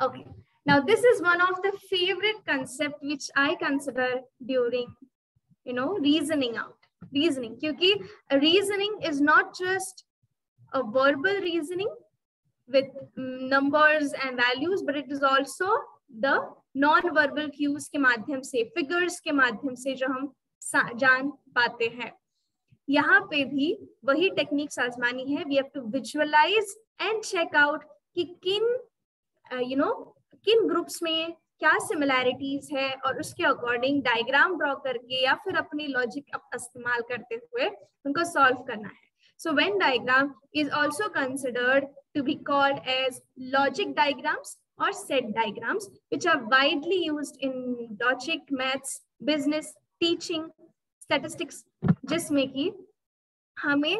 Okay. Now this is one of the favorite concept which I consider during, you know, reasoning out. Reasoning. Because reasoning is not just a verbal reasoning with numbers and values, but it is also the non-verbal cues के माध्यम से figures के माध्यम से जो हम जान पाते हैं यहाँ पे भी वही टेक्निक्स आजमानी है we have to visualise and check out कि किन यू नो किन ग्रुप्स में क्या सिमिलैरिटीज है और उसके अकॉर्डिंग डायग्राम ड्रॉ करके या फिर अपनी लॉजिक इस्तेमाल करते हुए उनको सॉल्व करना है। So when diagram is also considered to be called as logic diagrams or set diagrams, which are widely used in logic, maths, business, teaching, statistics, जिसमें कि हमें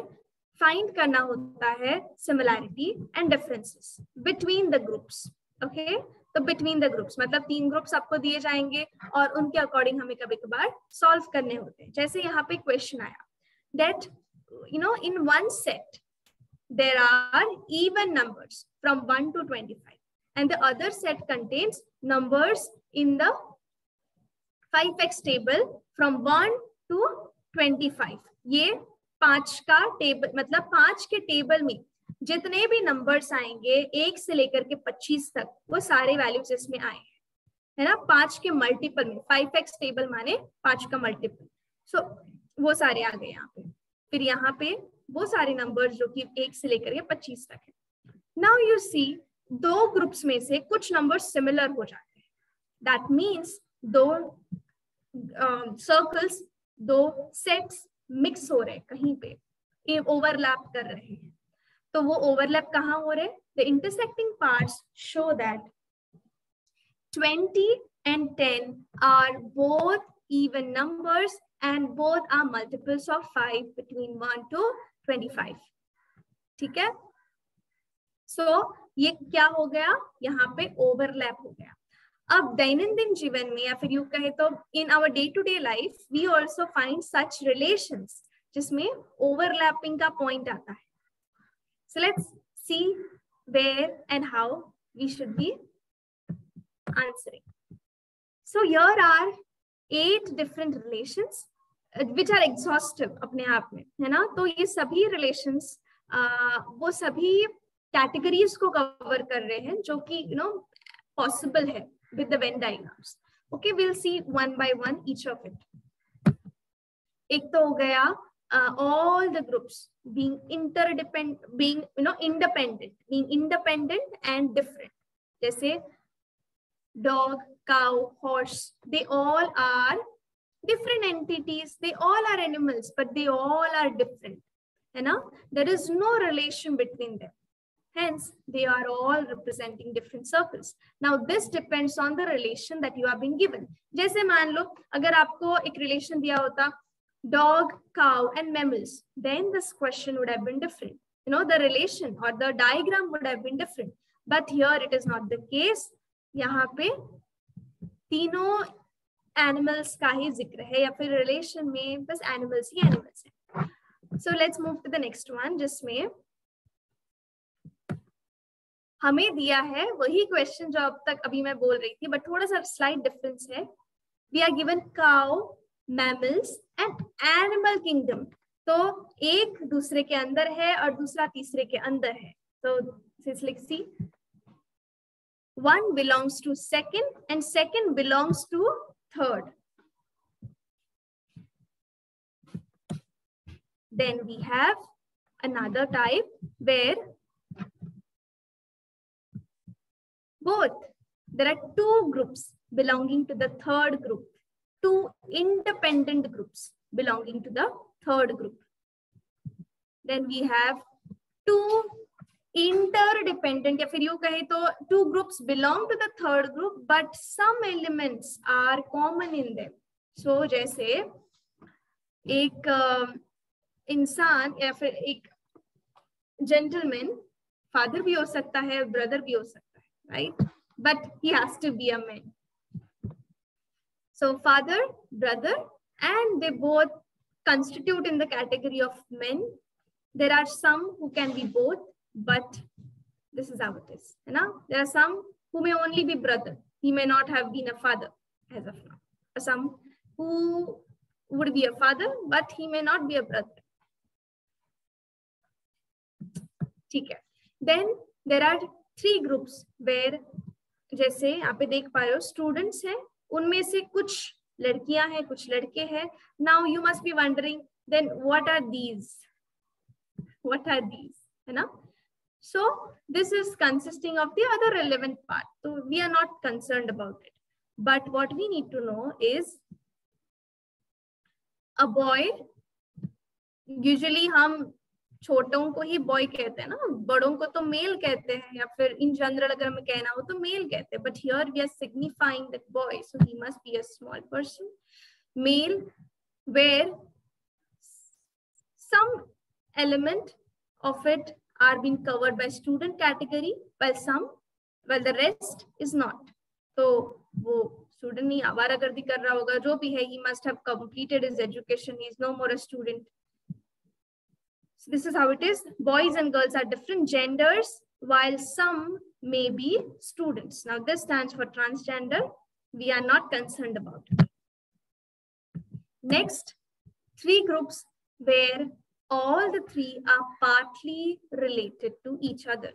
फाइंड करना होता है similarity and differences between the groups okay तो between the groups मतलब तीन groups आपको दिए जाएँगे और उनके अकॉर्डिंग हमें कभी कभार सॉल्व करने होते हैं। जैसे यहाँ पे क्वेश्चन आया that you know in one set there there are even numbers from 1 to 25 and the other set contains numbers in the 5x table from 1 to 25 ये पाँच का टेबल मतलब पाँच के टेबल में जितने भी नंबर्स आएँगे एक से लेकर के पच्चीस तक वो सारे वैल्यूज़ इसमें आए हैं। है ना? पाँच के मल्टीपल में फाइव एक्स टेबल माने पाँच का मल्टीपल सो so, वो सारे आ गए यहाँ पे। फिर यहाँ पे वो सारे नंबर्स जो कि एक से लेकर के पच्चीस तक है। नाउ यू सी दो ग्रुप्स में से कुछ नंबर सिमिलर हो जाते हैं। दैट मीन्स दो सर्कल्स uh, दो सेट्स मिक्स हो रहे कहीं पे। ओवरलैप कर रहे हैं। तो वो ओवरलैप कहाँ हो रहे the intersecting parts show that 20 and 10 are both even numbers and both are multiples of 5 between 1 to 25 ठीक है? सो so, ये क्या हो गया? यहाँ पे ओवरलैप हो गया। अब दैनंदिन जीवन में या फिर यू कहे तो in our day to day life we also find such relations जिसमें ओवरलैपिंग का पॉइंट आता है। So let's see where and how we should be answering so here are eight different relations which are exhaustive अपने आप में है ना तो ये सभी रिलेशंस uh, वो सभी कैटेगरीज को कवर कर रहे हैं जो कि यू नो पॉसिबल है with the Venn diagrams. Okay, we'll see one by one each of it. एक तो हो गया uh, all the groups being interdependent, being you know independent, being independent and different. जैसे dog, cow, horse, they all are different entities. They all are animals, but they all are different. You know, there is no relation between them. Hence, they are all representing different circles. Now, this depends on the relation that you have been given. जैसे मान लो अगर आपको एक relation दिया होता dog, cow, and mammals, then this question would have been different. You know, the relation or the diagram would have been different. But here it is not the case. यहाँ पे तीनों animals का ही ज़िक्र है या फिर relation में बस animals ही animals हैं. So let's move to the next one जिसमें हमें दिया है वही क्वेश्चन जो अब तक अभी मैं बोल रही थी बट थोड़ा सा स्लाइड डिफरेंस है we are given cow mammals and animal kingdom तो एक दूसरे के अंदर है और दूसरा तीसरे के अंदर है तो सी one belongs to second and second belongs to third then we have another type where both. There are two groups belonging to the third group, two independent groups belonging to the third group. Then we have two interdependent, या फिर you कहे तो two groups belong to the third group, but some elements are common in them. So जैसे एक इंसान या फिर एक जेंटलमैन फादर भी हो सकता है ब्रदर भी हो सकता है right? But he has to be a man. So father, brother, and they both constitute in the category of men. There are some who can be both, but this is how it is. You know? There are some who may only be brother. He may not have been a father as of now. Some who would be a father, but he may not be a brother. ठीक है then there are three groups where जैसे यहाँ पे देख पा रहे हो students हैं उनमें से कुछ लड़कियाँ हैं, कुछ लड़के हैं। Now you must be wondering then what are these what are these है ना? So this is consisting of the other relevant part तो we are not concern about it but what we need to know is a boy usually हम छोटों को ही boy कहते हैं ना, बड़ों को तो मेल कहते हैं, या फिर इन जनरल अगर हमें कहना हो तो मेल कहते हैं। But here we are signifying boy so he must be a small person male where some element of it are been covered by student category well some well the rest is not तो वो student नहीं आवारागर्दी कर रहा होगा, जो भी है he must have completed his education he is no more a student this is how it is. Boys and girls are different genders, while some may be students. Now this stands for transgender. We are not concerned about it. Next, three groups where all the three are partly related to each other.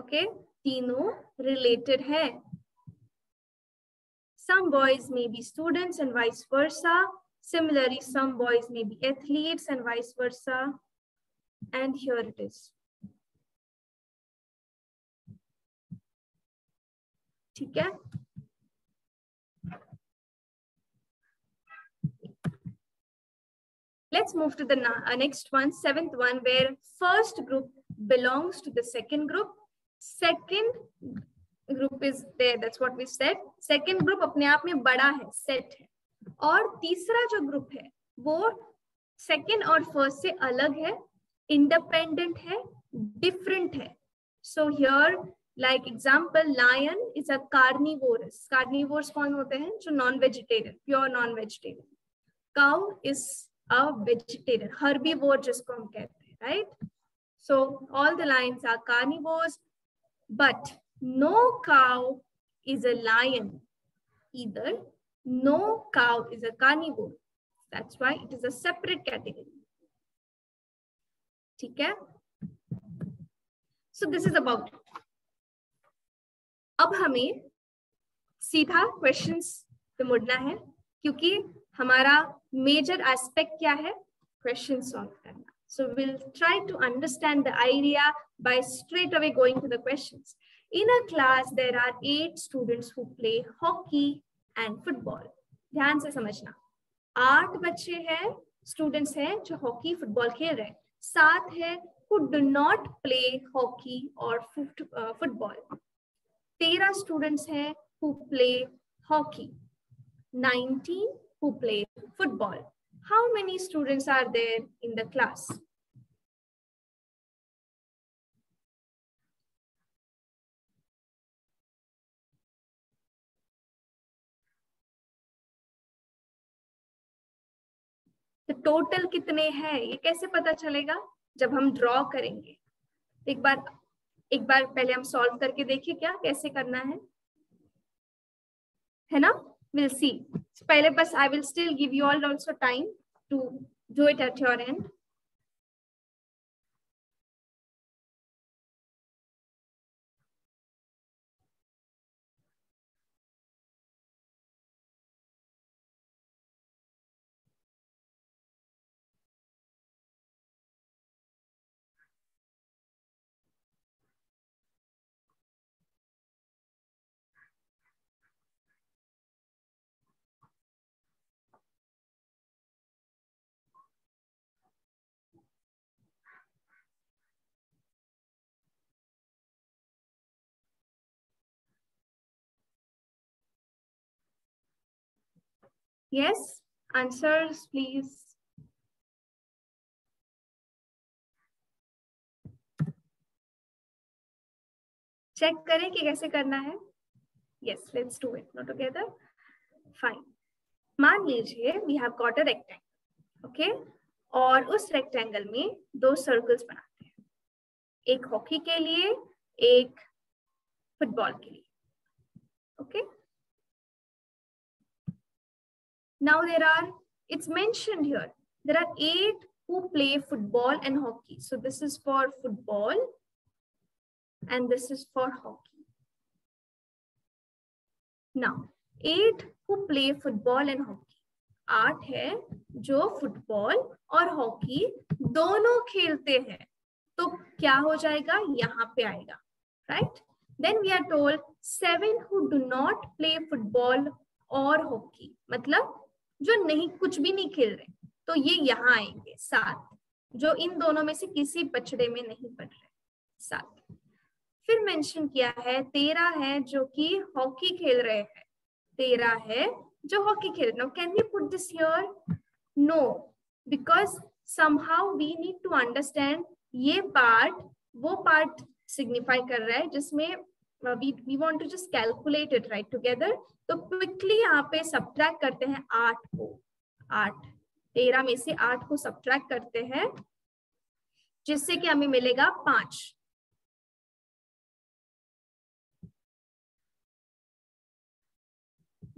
Okay, तीनों related hai. Some boys may be students and vice versa. Similarly, some boys may be athletes and vice versa and here it is. ठीक है Let's move to the uh, next one, seventh one, where first group belongs to the second group. Second group is there, that's what we said. Second group अपने आप में बड़ा है, set है. और तीसरा जो ग्रुप है वो सेकेंड और फ़र्स्ट से अलग है independent है different है so here like example lion is a carnivorous carnivores कौन होते हैं जो non vegetarian pure non vegetarian cow is a vegetarian herbivore जिसको हम कहते हैं right so all the lions are carnivores but no cow is a lion either no cow is a carnivore that's why it is a separate category ठीक है सो this is about अब हमें सीधा questions पे मुड़ना है क्योंकि हमारा मेजर एस्पेक्ट क्या है क्वेश्चन सॉल्व करना so we'll try to understand the idea by straight away going to the questions in a class there are eight students who play hockey and football ध्यान से समझना आठ बच्चे हैं स्टूडेंट्स हैं जो हॉकी फुटबॉल खेल रहे हैं सात है हु नॉट प्ले हॉकी और फुटबॉल तेरह स्टूडेंट्स हैं who play hockey nineteen who play football how many students are there in the class तो टोटल कितने हैं? ये कैसे पता चलेगा? जब हम ड्रॉ करेंगे। एक बार एक बार पहले हम सॉल्व करके देखिए क्या, कैसे करना है। है ना? विल सी पहले बस I will still give you all also time to do it at your end Yes, answers please. Check करें कि कैसे करना है। Yes let's do it no together fine मान लीजिए we have got a rectangle okay और उस rectangle में दो सर्कल्स बनाते हैं। एक हॉकी के लिए एक फुटबॉल के लिए okay okay? Now there are it's mentioned here there are eight who play football and hockey so this is for football and this is for hockey now eight who play football and hockey आठ है जो football और hockey दोनों खेलते हैं तो क्या हो जाएगा यहाँ पे आएगा right then we are told seven who do not play football और हॉकी मतलब जो नहीं, कुछ भी नहीं खेल रहे तो ये यहाँ आएँगे, सात, जो इन दोनों में से किसी बछड़े में नहीं पड़ रहे, सात। फिर मेंशन किया है तेरह है जो कि हॉकी खेल रहे हैं तेरह है जो हॉकी खेल रहे can you put this here no because somehow we need to understand ये पार्ट वो पार्ट सिग्निफाई कर रहा है, जिसमें we we want to just calculate it right together तो क्विकली यहाँ पे सब्ट्रैक्ट करते हैं आठ को। आठ। तेरह में से आठ को सब्ट्रैक्ट करते हैं, जिससे कि हमें मिलेगा पाँच।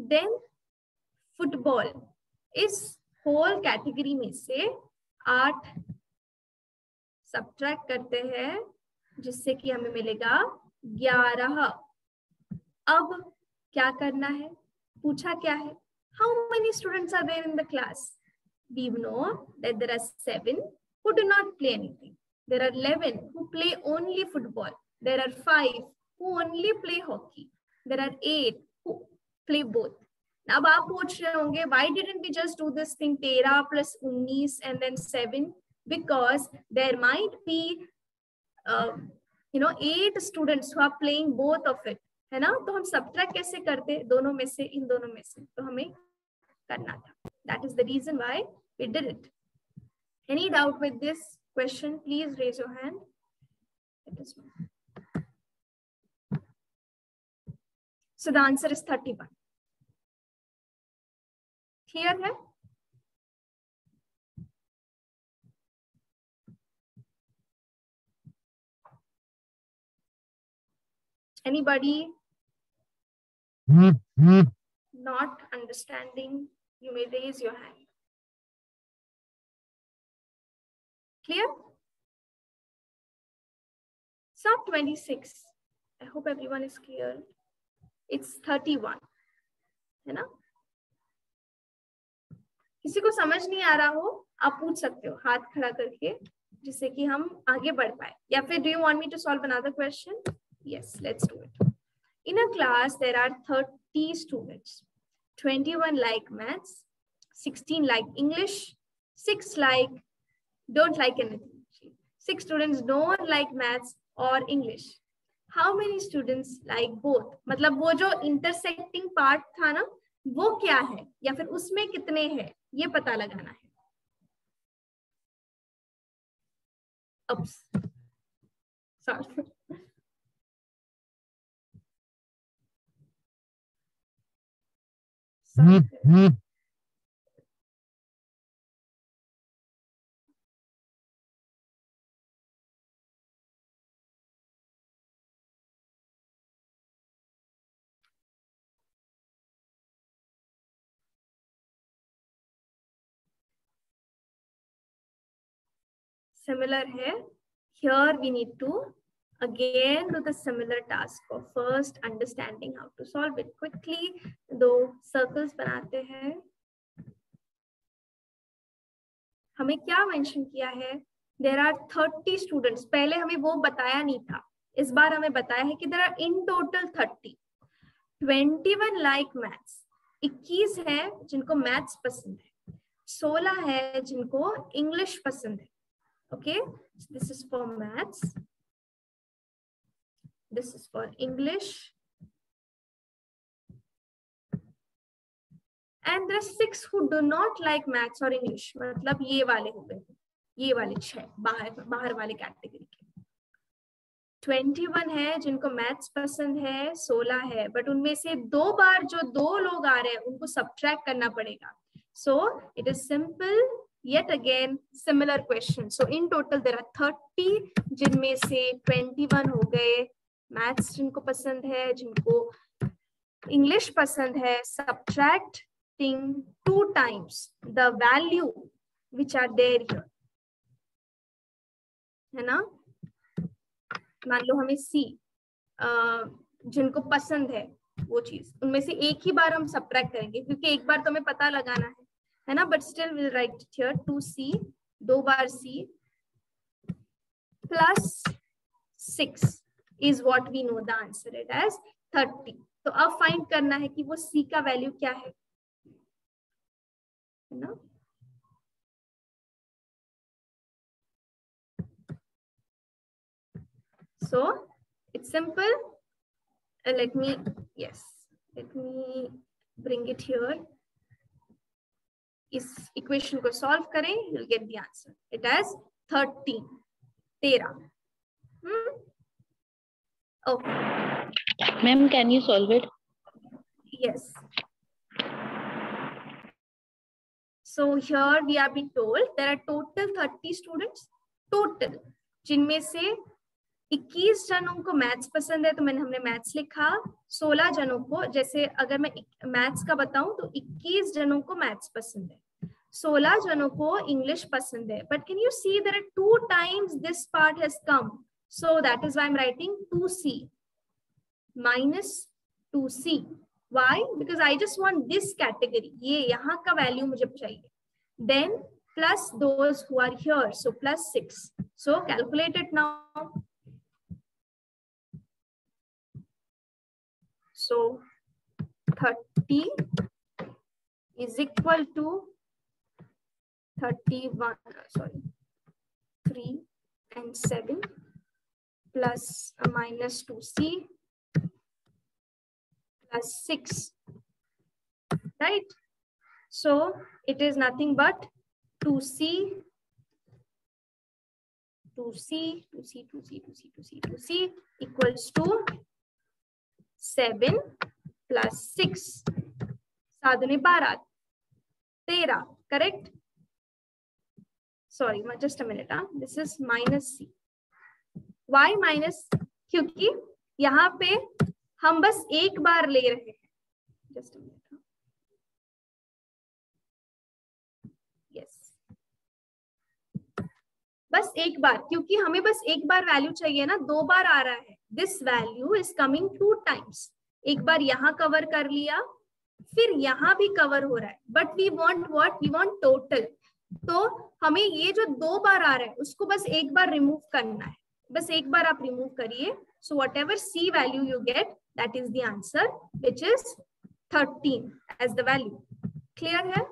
देन फुटबॉल इस होल कैटेगरी में से आठ सब्ट्रैक्ट करते हैं, जिससे कि हमें मिलेगा ग्यारह। अब क्या करना है? पूछा क्या है? How many students are there in the class we know that there are seven who do not play anything there are eleven who play only football there are five who only play hockey there are eight who play both अब आप पूछ रहे होंगे why didn't be just do this thing तेरह plus उन्नीस and then seven because there might be you know, eight students who are playing both of it, है ना? तो हम सब्ट्रैक्ट कैसे करते? दोनों में से, इन दोनों में से। तो हमें करना था। That is the reason why we did it any doubt with this question please raise your hand so the answer is 31 clear है? Anybody not understanding, you may raise your hand. Clear? Not 26. I hope everyone is clear. It's 31. है ना किसी को समझ नहीं आ रहा हो आप पूछ सकते हो हाथ खड़ा करके जिससे कि हम आगे बढ़ पाए या फिर do you want me to solve another question Yes, let's do it. In a class, there are 30 students. 21 like maths, 16 like English, 6 like don't like anything. 6 students don't like maths or English. How many students like both? मतलब वो जो intersecting part था ना वो क्या है या फिर उसमें कितने हैं ये पता लगाना है Oops. Sorry. Mm-hmm. Similar here. Here we need to again, do the similar task of first understanding how to solve it quickly. दो circles बनाते हैं। हमें क्या मेंशन किया है? देर आर थर्टी स्टूडेंट्स पहले हमें वो बताया नहीं था। इस बार हमें बताया है कि there are in total thirty twenty one like maths इक्कीस है जिनको मैथ्स पसंद है। सोलह है जिनको इंग्लिश पसंद है। Okay this is for maths This is for English. And there are six who do not like maths or English. मतलब ये वाले हो गए ये वाले छह बाहर बाहर वाले कैटेगरी के ट्वेंटी वन है जिनको मैथ्स पसंद है सोलह है बट उनमें से दो बार जो दो लोग आ रहे हैं उनको सब्ट्रैक्ट करना पड़ेगा so it is simple yet again similar question so in total there are 30 जिनमें से 21 हो गए मैथ्स जिनको पसंद है, जिनको इंग्लिश पसंद है subtracting two times the value which are here है ना? मान लो हमें सी जिनको पसंद है वो चीज़। उनमें से एक ही बार हम सब्ट्रैक्ट करेंगे, क्योंकि एक बार तो हमें पता लगाना है। है ना? But still will write here two c दो बार c plus six is what we know the answer it as thirty तो अब फाइंड करना है कि वो सी का वैल्यू क्या है? ना so it's simple. Uh, let me yes let me bring it here. Equation को सॉल्व करें you will get the answer it as 13 13 okay ma'am can you solve it? Yes. So here we have been told there are total 30 students total जिनमें से 21 जनों को maths पसंद है तो मैंने हमने मैथ्स लिखा। 16 जनों को जैसे अगर मैं मैथ्स का बताऊँ तो 21 जनों को मैथ्स पसंद है। 16 जनों को इंग्लिश पसंद है। But can you see are two times this part has come so that is why I am writing 2c minus 2c why because i just want this category ये यहाँ का वैल्यू मुझे चाहिए then plus those who are here so plus 6 so calculate it now So 30 is equal to 31, sorry, 3 and 7 plus minus 2c plus 6, right? So it is nothing but 2c, 2c, 2c, 2c, 2c, 2c, 2c equals to 7 plus 6. Sadhune Bharat. Tera, correct? Sorry, just a minute. Huh? This is minus c. Y minus क्योंकि यहाँ पे हम बस एक बार ले रहे हैं। Just yes बस एक बार, क्योंकि हमें बस एक बार वैल्यू चाहिए ना, दो बार आ रहा है। This value is coming two times एक बार यहाँ कवर कर लिया, फिर यहाँ भी कवर हो रहा है। But we want what we want total तो हमें ये जो दो बार आ रहा है, उसको बस एक बार रिमूव करना है। बस एक बार आप रिमूव करिए। So whatever c value you get that is the which is thirteen as the value clear है?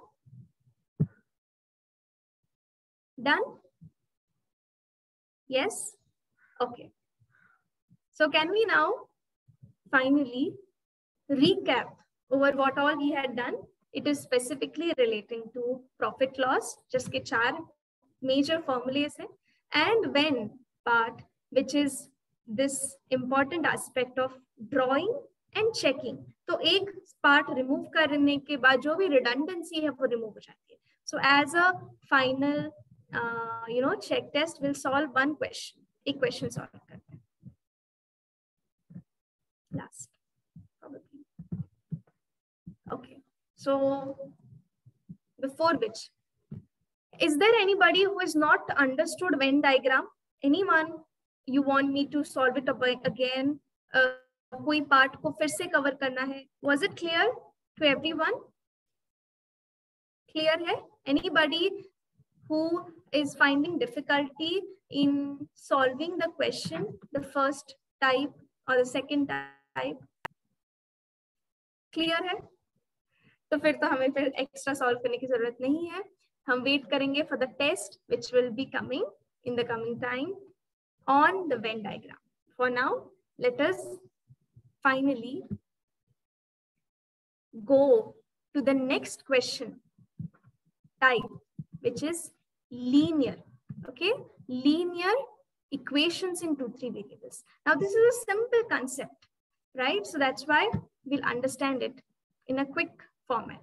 Done yes okay so can we now finally recap over what all we had done it is specifically relating to profit loss जिसके चार major formulas है and when part, which is this important aspect of drawing and checking. तो एक part remove करने के बाद जो भी रिडंडेंसी है वो रिमूव हो जाती है so as a final you know check test will solve one question एक क्वेश्चन सॉल्व करते हैं last probably okay so before which is there anybody who has not understood venn diagram Anyone you want me to solve it again uh, part को फिर से cover करना है was it clear to everyone clear है anybody who is finding difficulty in solving the question the first type or the second type clear है तो फिर तो हमें फिर एक्स्ट्रा सॉल्व करने की ज़रूरत नहीं है हम वेट करेंगे for the test which will be coming in the coming time on the Venn diagram. For now, let us finally go to the next question type, which is linear, okay? Linear equations in two, three variables. Now, this is a simple concept, right? So that's why we'll understand it in a quick format.